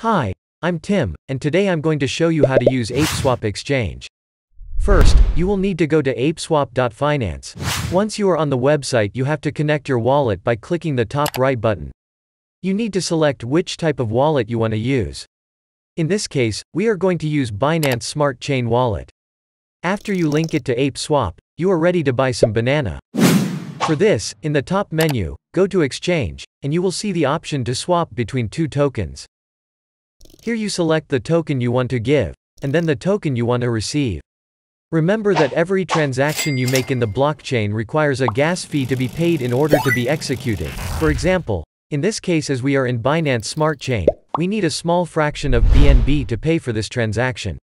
Hi, I'm Tim, and today I'm going to show you how to use ApeSwap Exchange. First, you will need to go to apeswap.finance. Once you are on the website you have to connect your wallet by clicking the top right button. You need to select which type of wallet you want to use. In this case, we are going to use Binance Smart Chain Wallet. After you link it to ApeSwap, you are ready to buy some banana. For this, in the top menu, go to Exchange, and you will see the option to swap between two tokens. Here you select the token you want to give, and then the token you want to receive. Remember that every transaction you make in the blockchain requires a gas fee to be paid in order to be executed. For example, in this case as we are in Binance Smart Chain, we need a small fraction of BNB to pay for this transaction.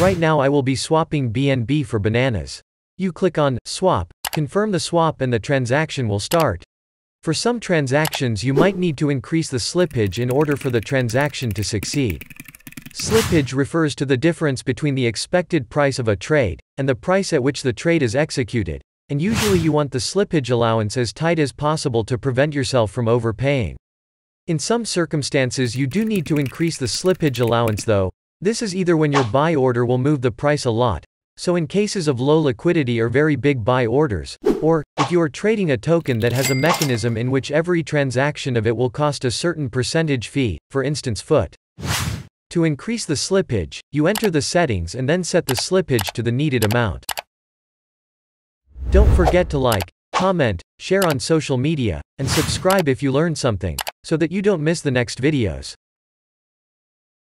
Right now I will be swapping BNB for bananas. You click on Swap, confirm the swap and the transaction will start. For some transactions you might need to increase the slippage in order for the transaction to succeed. Slippage refers to the difference between the expected price of a trade, and the price at which the trade is executed, and usually you want the slippage allowance as tight as possible to prevent yourself from overpaying. In some circumstances you do need to increase the slippage allowance though, this is either when your buy order will move the price a lot, so in cases of low liquidity or very big buy orders, or, if you are trading a token that has a mechanism in which every transaction of it will cost a certain percentage fee, for instance foot. To increase the slippage, you enter the settings and then set the slippage to the needed amount. Don't forget to like, comment, share on social media, and subscribe if you learn something, so that you don't miss the next videos.